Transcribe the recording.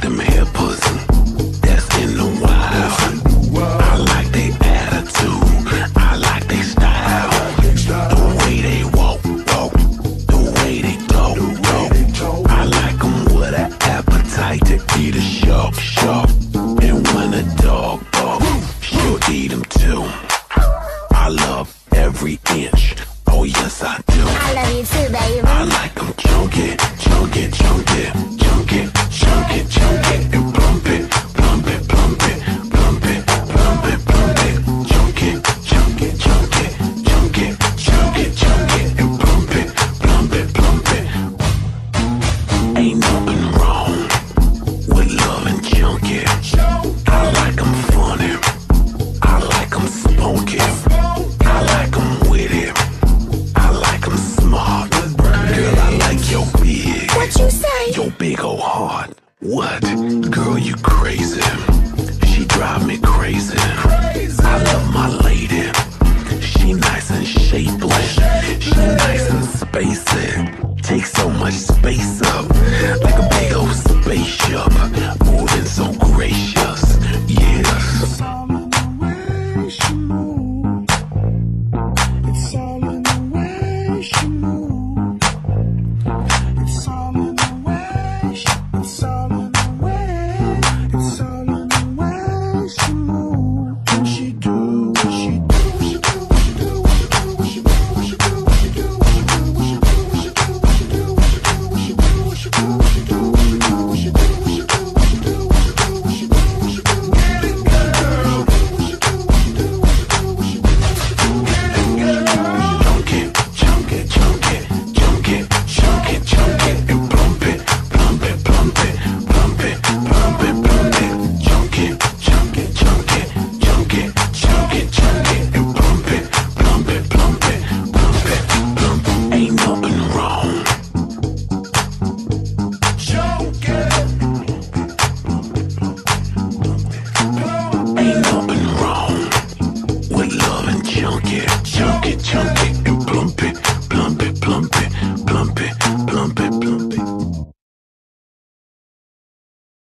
them hair pussy that's in the wild. I like they attitude. I like they style. The way they walk, walk. The way they talk, talk. I like them with an appetite to eat a shark, shark. And when a dog barks, she'll eat him too. I love every inch. Oh yes, I do. I love you too, baby. I like them chunky. crazy. She drive me crazy. I love my lady. She nice and shapely. She nice and spacey. Takes so much space up, like a big old spaceship. Moving so gracious, yes.